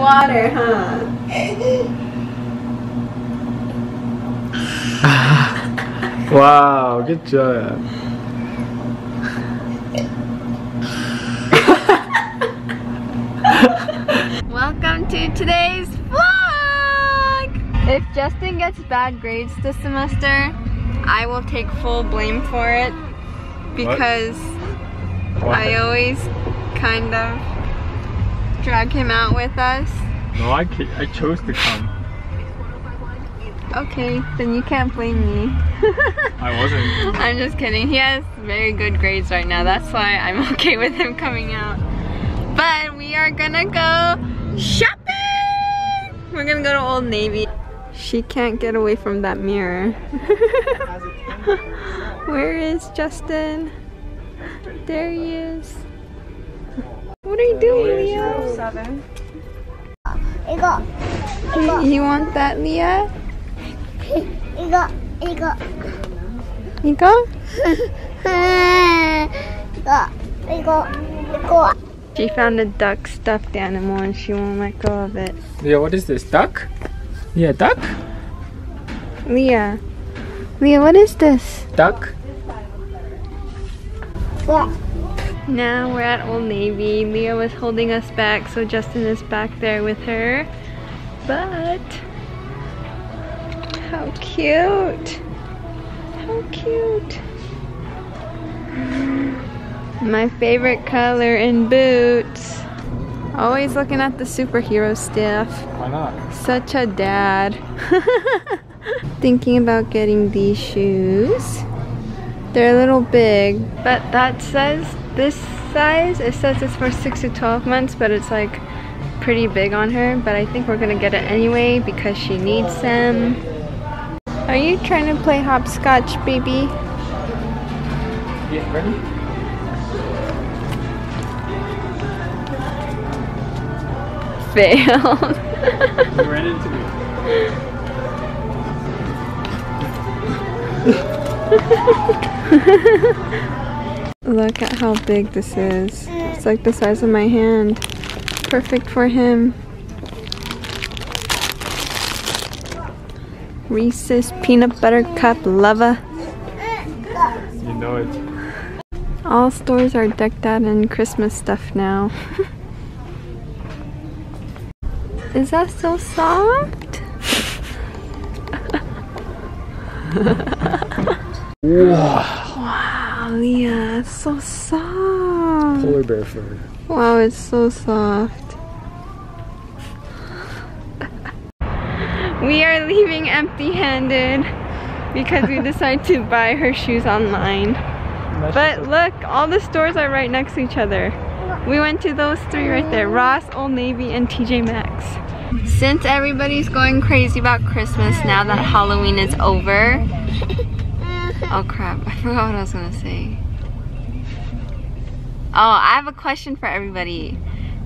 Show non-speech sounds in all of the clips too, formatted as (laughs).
water, huh? (laughs) wow, good job. (laughs) Welcome to today's vlog! If Justin gets bad grades this semester, I will take full blame for it because What? I always kind of drag him out with us. No, I, I chose to come. Okay, then you can't blame me. (laughs) I wasn't. I'm just kidding. He has very good grades right now. That's why I'm (laughs) okay with him coming out. But we are gonna go shopping! We're gonna go to Old Navy. She can't get away from that mirror. (laughs) Where is Justin? There he is What are you doing, Leo? Seven. 이거 You, you want that, Leah? 이거 이거 이거? 이거 이거 이거 She found a duck stuffed animal and she won't let go of it. Leah, what is this? Duck? Yeah, duck? Leah. Leah, what is this? Duck? 이거 Now we're at Old Navy. Leah was holding us back, so Justin is back there with her. But how cute! How cute! My favorite color in boots. Always looking at the superhero stuff. Why not? Such a dad. (laughs) Thinking about getting these shoes. They're a little big, but that says this size. It says it's for 6 to 12 months, but it's like pretty big on her. But I think we're gonna get it anyway because she needs them. Are you trying to play hopscotch, baby? Yeah, ready? Failed. You ran into me. (laughs) Look at how big this is. It's like the size of my hand. Perfect for him. Reese's peanut butter cup lover. You know it. All stores are decked out in Christmas stuff now. (laughs) is that so soft? Wow, Leah, it's so soft. Polar bear fur. Wow, it's so soft. we are leaving empty handed because we (laughs) decided to buy her shoes online. But look, all the stores are right next to each other. We went to those three right there Ross, Old Navy, and TJ Maxx. Since everybody's going crazy about Christmas now that Halloween is over. Oh crap, I forgot what I was gonna say. Oh, I have a question for everybody.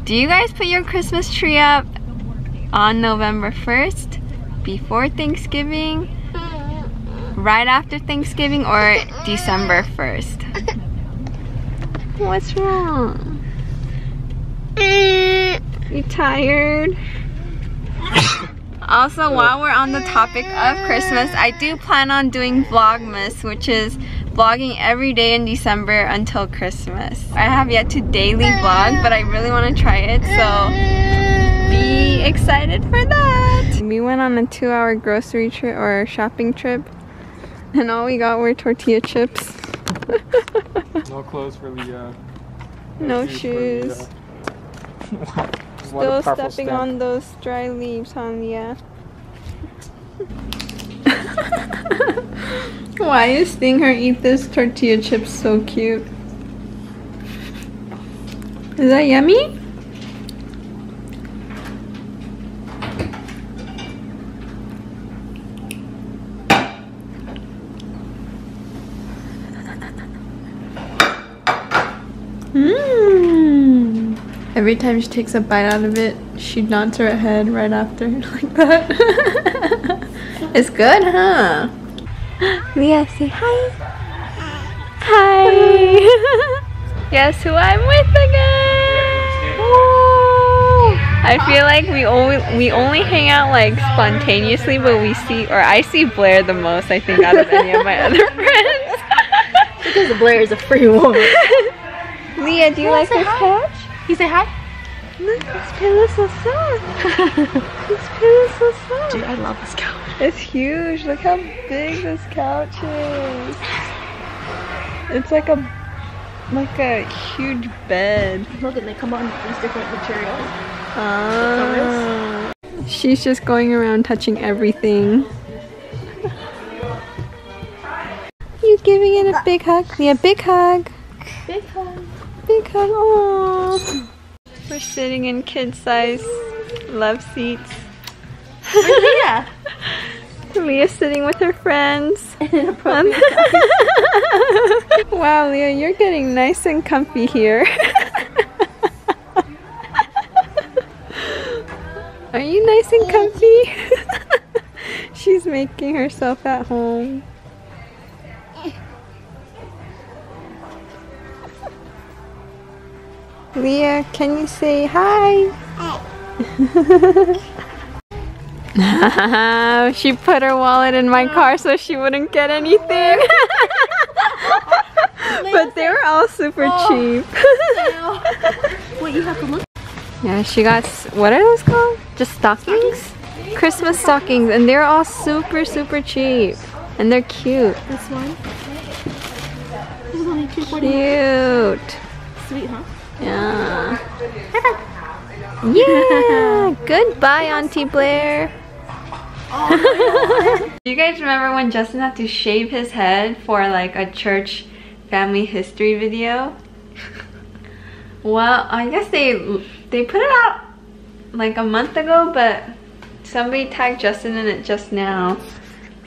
Do you guys put your Christmas tree up on November 1st, before Thanksgiving, right after Thanksgiving, or December 1st? (laughs) What's wrong? You tired? Also, while we're on the topic of Christmas, I do plan on doing Vlogmas, which is vlogging every day in December until Christmas. I have yet to daily vlog, but I really want to try it, so be excited for that. We went on a two hour grocery trip or shopping trip, and all we got were tortilla chips. (laughs) No clothes for Leah. no shoes shoes. Leah. (laughs) Still stepping step. on those dry leaves, huh, Leah? (laughs) Why is seeing her eat this tortilla chip so cute? Is that yummy? Mmm. Every time she takes a bite out of it, she nods her head right after, (laughs) like that. (laughs) it's good, huh? Leah, say hi. Hi. (laughs) Guess who I'm with again? I feel like we only we only hang out like spontaneously, but we see or I see Blair the most. I think out of any of my other (laughs) friends. Because Blair is a free woman. (laughs) Leah, do you like this couch? You say hi? Look, this pillow's so soft. This pillow's so soft. Dude, I love this couch. It's huge. Look how big this couch is. It's like a like a huge bed. Look, and they come on these different materials. Ah. She's just going around touching everything. (laughs) You giving it a big hug? Yeah, big hug. Big hug. Big hug. Aww. We're sitting in kid-size love seats. Yeah. Leah's sitting with her friends. (laughs) Wow, Leah, you're getting nice and comfy here. (laughs) Are you nice and comfy? (laughs) She's making herself at home. Leah, can you say hi? (laughs) she put her wallet in my car so she wouldn't get anything. (laughs) but they were all super oh. cheap. (laughs) Wait, you have to look. yeah, she got, what are those called? Just stockings? Christmas stockings, and they're all super, super cheap. And they're cute. This one. This is only two forty. Cute. Sweet, huh? Yeah. Yeah. Goodbye, Auntie Blair. Oh (laughs) Do you guys remember when Justin had to shave his head for like a church family history video? well, I guess they they put it out like a month ago, but somebody tagged Justin in it just now.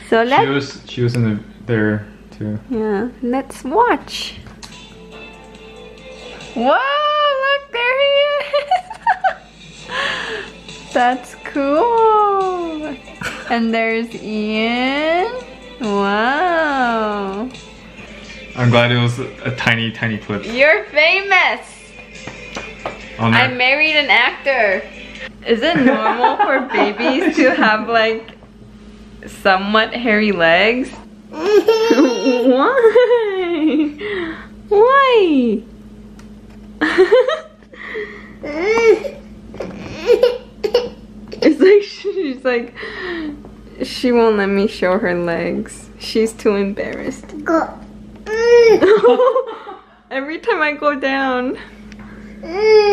So let's was she was in the, there too. yeah, let's watch. Whoa, look, there he is. (laughs) That's cool. And there's Ian. Wow. I'm glad it was a tiny tiny clip. You're famous. On I married an actor. Is it normal for (laughs) babies to have like somewhat hairy legs? (laughs) Why? Why? (laughs) it's like she's like she won't let me show her legs. She's too embarrassed. Go. (laughs) Mm. Every time I go down. Mm.